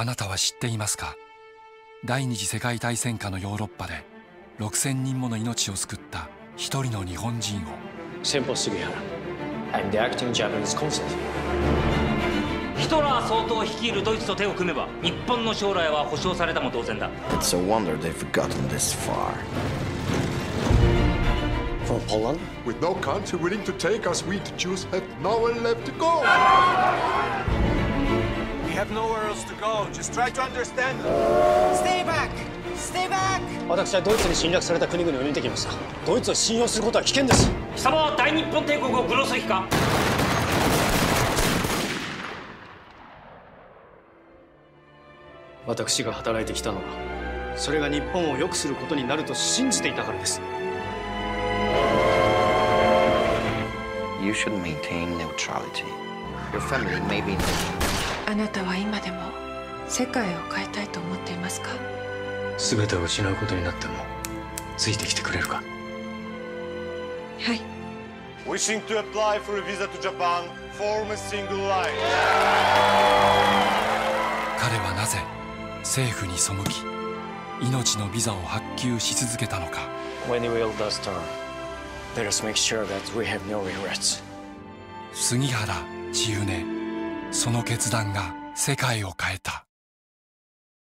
あなたは知っていますか第二次世界大戦下のヨーロッパで6000人もの命を救った一人の日本人を先方杉原 I'm the acting Japanese consul ヒトラー総統率いるドイツと手を組めば日本の将来は保証されたも同然だ It's a wonder they've gotten this far From Poland? With no country willing to take us, we the Jews have nowhere left to go. Have nowhere else to go. Just try to understand. Stay back! Stay back! 私はドイツに侵略された国々を見てきましたドイツを信用することは危険です貴様は大日本帝国を愚弄する気か私が働いてきたのはそれが日本を良くすることになると信じていたからです You should maintain neutrality Your family may be あなたは今でも世界を変えたいと思っていますか全てを失うことになってもついてきてくれるかはい Wishing to apply for a visa to Japan, form a single line. 彼はなぜ政府に背き命のビザを発給し続けたのか When the wheel does turn Let us make sure that we have no regrets 杉原千畝その決断が世界を変えた。